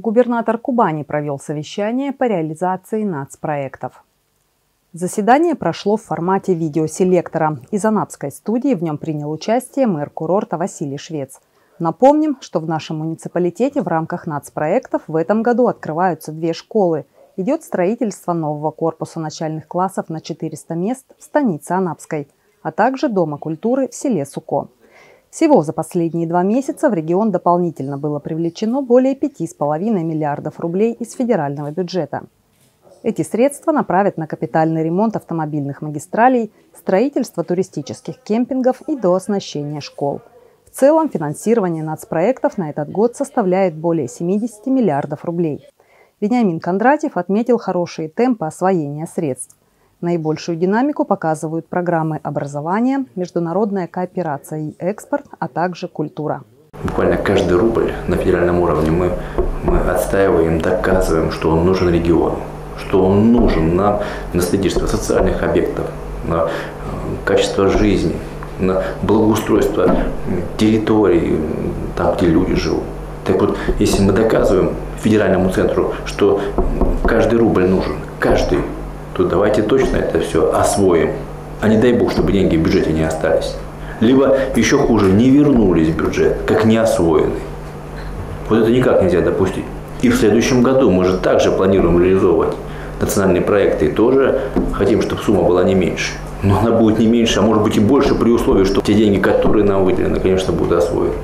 Губернатор Кубани провел совещание по реализации нацпроектов. Заседание прошло в формате видеоселектора. Из Анапской студии в нем принял участие мэр курорта Василий Швец. Напомним, что в нашем муниципалитете в рамках нацпроектов в этом году открываются две школы. Идет строительство нового корпуса начальных классов на 400 мест в станице Анапской, а также Дома культуры в селе Суко. Всего за последние два месяца в регион дополнительно было привлечено более 5,5 миллиардов рублей из федерального бюджета. Эти средства направят на капитальный ремонт автомобильных магистралей, строительство туристических кемпингов и дооснащение школ. В целом финансирование нацпроектов на этот год составляет более 70 миллиардов рублей. Вениамин Кондратьев отметил хорошие темпы освоения средств. Наибольшую динамику показывают программы образования, международная кооперация и экспорт, а также культура. Буквально каждый рубль на федеральном уровне мы, мы отстаиваем, доказываем, что он нужен региону, что он нужен нам на строительство социальных объектов, на э, качество жизни, на благоустройство территорий, там, где люди живут. Так вот, если мы доказываем федеральному центру, что каждый рубль нужен, каждый то давайте точно это все освоим. А не дай бог, чтобы деньги в бюджете не остались. Либо еще хуже, не вернулись в бюджет, как не освоены. Вот это никак нельзя допустить. И в следующем году мы же также планируем реализовывать национальные проекты и тоже хотим, чтобы сумма была не меньше. Но она будет не меньше, а может быть и больше при условии, что те деньги, которые нам выделены, конечно, будут освоены.